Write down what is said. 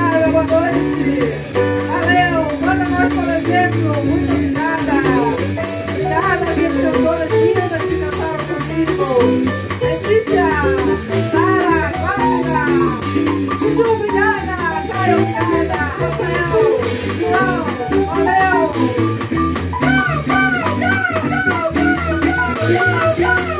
obrigada, boa noite. Valeu, manda nós, por exemplo, muito obrigada. Obrigada, minha cantora né, lindas que cantaram comigo. Letícia, Sara, Cláudia. Muito obrigada, Caio, obrigada. Rafael, João, valeu. Go, go, go, go, go, go, go, go.